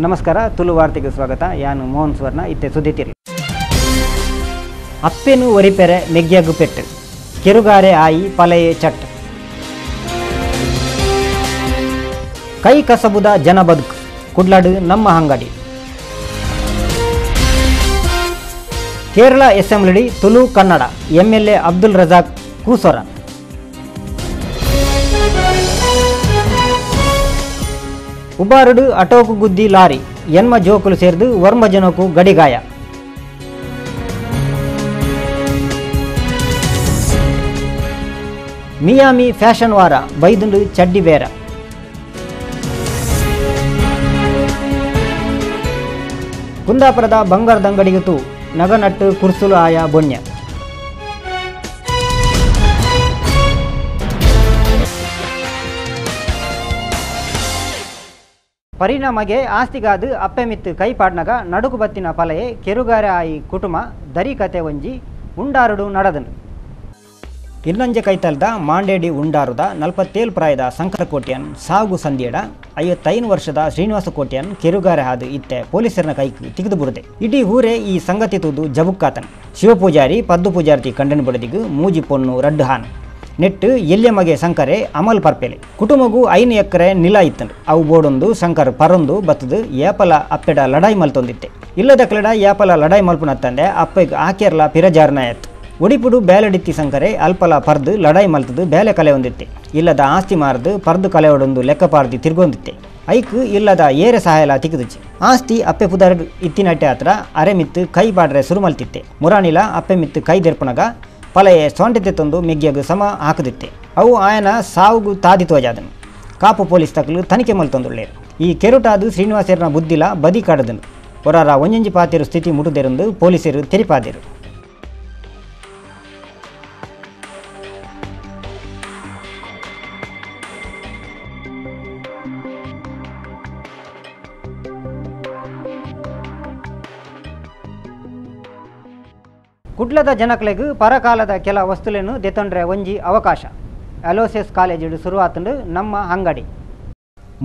ನಮಸ್ಕಾರ ತುಳು ವಾರ್ತೆಗೆ ಸ್ವಾಗತ. ಯಾನು ಮೋಹನ್ ಸುವರ್ಣ, ಇತ್ತೆ ಸುದ್ದಿತಿರ್ಲಿ ಅಪ್ಪೆನು ಒರಿಪೆರೆ ಮೆಗ್ಗ್ಯಗು ಪೆಟ್ಟು. ಕೆರುಗಾರೆ ಆಯಿ ಪಲೆಯೇ ಚಟ್ ಕೈ ಕಸಬುದ ಜನ ಬದುಕು. ಕುಡ್ಲಾಡು ನಮ್ಮ ಅಂಗಡಿ ಕೇರಳ ಅಸೆಂಬ್ಲಿ ತುಳು ಕನ್ನಡ ಎಂಎಲ್ಎ ಅಬ್ದುಲ್ ರಜಾಕ್ ಕೂಸೊರ. ಉಬಾರುಡು ಅಟೋಕು ಗುದ್ದಿ ಲಾರಿ, ಎನ್ಮ ಜೋಕುಲು ಸೇರಿದು ವರ್ಮ ಜನಕು ಗಡಿಗಾಯ ಮಿಯಾಮಿ ಫ್ಯಾಷನ್ ವಾರ, ಬೈದುಂಡು ಚಡ್ಡಿ ಬೇರ. ಕುಂದಾಪುರದ ಬಂಗಾರದ ಅಂಗಡಿಗೆ ತೂ ನಗನಟ್ಟು ಕುರ್ಸುಲು ಆಯ ಬೊಣ್ಯ ಪರಿಣಾಮಗೆ ಆಸ್ತಿಗಾದು ಅಪ್ಪೆಮಿತ್ತು ಕೈಪಾಡ್ನಗ ನಡುಕು ಬತ್ತಿನ ಪಲೆಯೇ ಕೆರುಗಾರ ಆಯಿ ಕುಟುಂಬ ದರಿ ಕತೆ ಒಂಜಿ ಉಂಡಾರುಡು ನಡದನು. ಇನ್ನೊಂಜೆ ಕೈತಲ್ದ ಮಾಂಡೇಡಿ ಉಂಡಾರುದ ನಲ್ಪತ್ತೇಳು ಪ್ರಾಯದ ಶಂಕರ ಕೋಟ್ಯನ್ ಸಾಗು ಸಂದಿಯಡ ಐವತ್ತೈದು ವರ್ಷದ ಶ್ರೀನಿವಾಸ ಕೋಟ್ಯನ್ ಕೆರುಗಾರೆ ಹಾದು ಇತ್ತೆ ಪೊಲೀಸರನ ಕೈಗೆ ತೆಗೆದು ಬುರದೆ. ಇಡೀ ಊರೇ ಈ ಸಂಗತಿ ತೂದು ಜಬುಕ್ಕಾತನ್. ಶಿವಪೂಜಾರಿ ಪದ್ದು ಪೂಜಾರ್ತಿ ಕಂಡನ್ ಬಡದಿಗು ಮೂಜಿ ಪೊನ್ನು ರಡ್ಡು ಹಾನ್. ನೆಟ್ಟು ಎಲ್ಯಮಗೆ ಸಂಕರೆ ಅಮಲ್ ಪರ್ಪೆಲೆ. ಕುಟುಂಬಗು ಐನು ಎಕರೆ ನಿಲ ಇತ್ತಂಡು ಅವು ಬೋಡೊಂದು ಸಂಕರ್ ಪರೊಂದು, ಬತ್ತದು ಏಪಲ ಅಪ್ಪೆಡ ಲಡಾಯಿ ಮಲ್ತೊಂದಿತ್ತೆ ಇಲ್ಲದ ಕಲಡ ಏಪಲ ಲಡಾಯಿ ಮಲ್ಪುನತ್ತಂದೆ ಅಪ್ಪೆಗ್ ಆಕೆರ್ಲ ಪಿರಜಾರ್ನಾಯತ್ ಒಡಿಪುಡು ಬೇಲಡಿತ್ತಿ ಸಂಕರೆ ಅಲ್ಪಲ ಪರ್ದು ಲಡಾಯಿ ಮಲ್ತದು ಬೇಲೆ ಕಲೆ ಹೊಂದಿತ್ತೆ. ಇಲ್ಲದ ಆಸ್ತಿ ಮಾರ್ದು ಪರ್ದು ಕಲೆ ಒಡೊಂದು ಲೆಕ್ಕ ಪಾರ್ದಿ ತಿರ್ಗೊಂದಿತ್ತೆ ಐಕ್ ಇಲ್ಲದ ಏರೆ ಸಹಾಯಲ ತಿಕ್ಕದುಚ್ಚಿ ಆಸ್ತಿ ಅಪ್ಪೆ ಪುದರ್ ಇತ್ತಿನಟ್ಟೆ ಹತ್ರ ಅರೆ ಮಿತ್ತು ಕೈ ಬಾಡ್ರೆ ಸುರುಮಲ್ತಿತ್ತೆ ಮುರಾಣಿಲ ಅಪ್ಪೆ ಮಿತ್ತು ಕೈ ದೆರ್ಪುನಗ ಪಲೆಯೆ ಸೊಂಟತೆ ತಂದು ಮೆಗ್ಗಿಯಗು ಸಮ ಹಾಕದಿತ್ತೆ. ಅವು ಆಯನ ಸಾವುಗು ತಾದಿತು ಅಜಾದನು. ಕಾಪು ಪೊಲೀಸ್ ತಕಲು ತನಿಖೆ ಮಲ್ತೊಂದುಳ್ಳೇರು ಈ ಕೆರುಟಾದು ಶ್ರೀನಿವಾಸರನ ಬುದ್ಧಿಲ ಬದಿ ಕಾಡದನು. ಹೊರರ ಒಂಜಂಜಿ ಪಾತಿರು ಸ್ಥಿತಿ ಮುಟುದೆರಂದು ಪೊಲೀಸರು ತೆರಿಪಾದಿರು. ಕುಡ್ಲದ ಜನಕ್ಲೆಗ್ ಪರಕಾಲದ ಕೆಲ ವಸ್ತುಲೆನು ದೆತೊಂಡ್ರೆ ಒಂಜಿ ಅವಕಾಶ. ಅಲೋಸಿಯಸ್ ಕಾಲೇಜು ಶುರುವಾತಂಡು ನಮ್ಮ ಅಂಗಡಿ.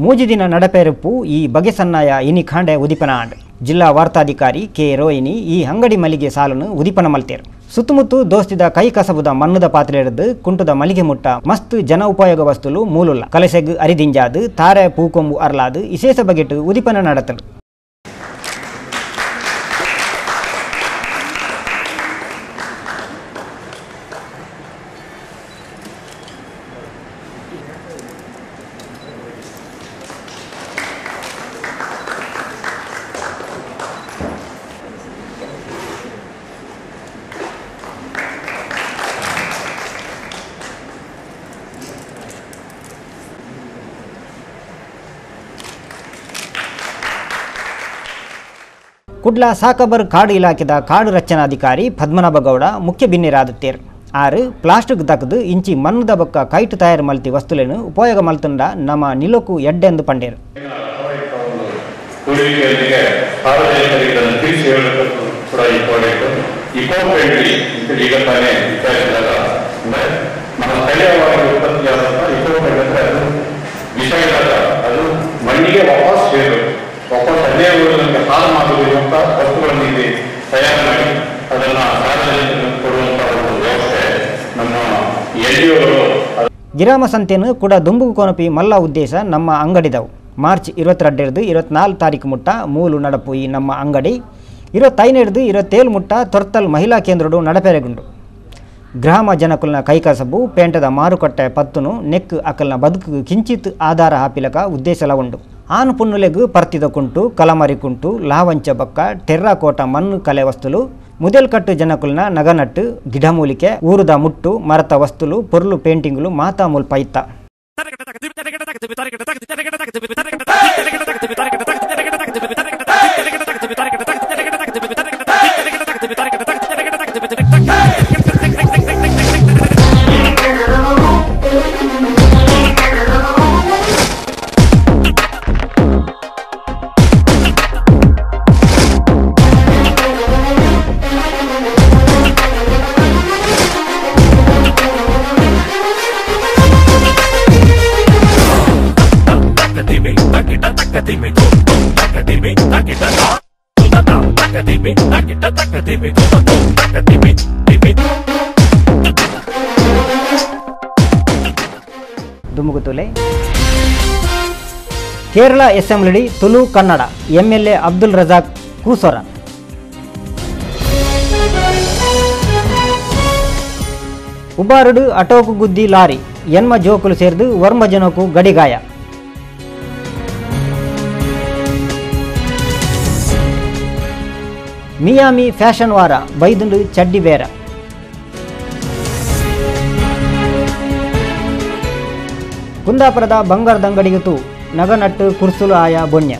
ಮೂಜಿ ದಿನ ನಡಪೆರುಪು ಈ ಬಗೆ ಸನ್ನಾಯ ಇನಿ ಖಾಂಡೆ ಉದಿಪನ ಆಂಡ್ ಜಿಲ್ಲಾ ವಾರ್ತಾಧಿಕಾರಿ ಕೆ ರೋಹಿಣಿ ಈ ಅಂಗಡಿ ಮಲಿಗೆ ಸಾಲನು ಉದಿಪನ ಮಲ್ತೇರು. ಸುತ್ತಮುತ್ತು ದೋಸ್ತಿದ ಕೈ ಕಸಬುದ ಮಣ್ಣುದ ಪಾತ್ರೆ ಕುಂಟುದ ಮಲಿಗೆ ಮುಟ್ಟ ಮಸ್ತ್ ಜನ ಉಪಯೋಗ ವಸ್ತುಲು ಮೂಲುಲ್ಲ. ಕಲಸೆಗ್ ಅರಿದಿಂಜಾದು, ತಾರೆ ಪೂಕೊಂಬು ಅರ್ಲಾದು ವಿಶೇಷ ಬಗೆಟ್ ಉದಿಪನ ನಡತಲು ಕುಡ್ಲ ಸಾಕಬರ್ ಕಾಡು ಇಲಾಖೆದ ಕಾಡು ರಚನಾಧಿಕಾರಿ ಪದ್ಮನಾಭ ಗೌಡ ಮುಖ್ಯ ಬಿನ್ನಿರಾದುತ್ತೇರು ಆರು, ಪ್ಲಾಸ್ಟಿಕ್ ದಕ್ಕದು ಇಂಚಿ ಮಣ್ಣದ ಬೊಕ್ಕ ಕೈಟ್ ತಯಾರು ಮಲ್ತಿ ವಸ್ತುಲೇನು ಉಪಯೋಗ ಮಲ್ತುಂಡ ನಮ್ಮ ನಿಲೋಕು ಎಡ್ಡೆಂದು ಪಂಡೇರು. ಅದು ಮಣ್ಣಿಗೆ ವಾಪಸ್ ಸೇರಬೇಕು. ವಾಪಸ್ ಅದೇ ಊರಿನಕ್ಕೆ ಹಾಳು ಮಾಡುವಂತ ವಸ್ತುಗಳನ್ನು ಇಲ್ಲಿ ತಯಾರು ಮಾಡಿ ಅದನ್ನ ಸಾರ್ವಜನಿಕರಿಗೆ ಕೊಡುವಂತ ಒಂದು ವ್ಯವಸ್ಥೆ ನಮ್ಮ ಜಿ ಗಿರಾಮ ಸಂತೆಯನ್ನು ಕೂಡ ದುಂಬುಗು ಕೊನಪಿ ಮಲ್ಲ ಉದ್ದೇಶ ನಮ್ಮ ಅಂಗಡಿದವು ಮಾರ್ಚ್ ಇರವತ್ತೆರಡು ಇರುವತ್ನಾಲ್ಕು ತಾರೀಕು ಮುಟ್ಟ ಮೂಲು ನಡಪು ಈ ನಮ್ಮ ಅಂಗಡಿ. ಇರವತ್ತೇಳು ಇರುವತ್ತೇಳು ಮುಟ್ಟ ತೊರ್ತಲ್ ಮಹಿಳಾ ಕೇಂದ್ರಡು ನಡಪೆರೆಗುಂಡು. ಗ್ರಾಮ ಜನಕುಲ್ನ ಕೈಕಸಬು, ಪೇಂಟದ ಮಾರುಕಟ್ಟೆ ಪತ್ತುನು ನೆಕ್ ಅಕಲ್ನ ಬದುಕು ಕಿಂಚಿತ್ ಆಧಾರ ಹಾಪಿಲಕ ಉದ್ದೇಶಲ ಉಂಡು ಆನು ಪುನ್ನುಲೆಗು ಪರ್ತಿದ ಕುಂಟು ಕಲಮರಿ ಕುಂಟು ಲಾವಂಚ ಬಕ್ಕ ಟೆರ್ರಾಕೋಟ ಮಣ್ಣು ಕಲೆ ವಸ್ತುಲು ಮುದೆಲ್ಕಟ್ಟು ಜನಕುಲ್ನ ನಗನಟ್ಟು ಗಿಡಮೂಲಿಕೆ ಊರುದ ಮುಟ್ಟು ಮರತ ವಸ್ತುಲು ಪೊರ್ಲು ಪೇಂಟಿಂಗ್ಲು ಮಾತಾ ಮುಲ್ಪ ಇತ್ತ Takatime, takita, takatime, tum, tum, takatime. ದುಮುಗುತುಲೆ ಕೇರಳ ಅಸೆಂಬ್ಲಿ ತುಳು ಕನ್ನಡ ಎಂಎಲ್ಎ ಅಬ್ದುಲ್ ರಜಾಕ್ ಕೂಸೊರ. ಉಬಾರುಡು ಅಟೋಕು ಗುದ್ದಿ ಲಾರಿ ಎನ್ಮ ಜೋಕುಲು ಸೇರಿದು ವರ್ಮ ಜನಕು ಗಡಿಗಾಯ. ಮಿಯಾಮಿ ಫ್ಯಾಷನ್ ವಾರ ಬೈದುಂಡು ಚಡ್ಡಿ ಬೇರ. ಕುಂದಾಪುರದ ಬಂಗಾರದ ಅಂಗಡಿಗೆ ತೂ ನಗನಟ್ಟು ಕುರ್ಸುಲು ಆಯಾ ಬೊಣ್ಯ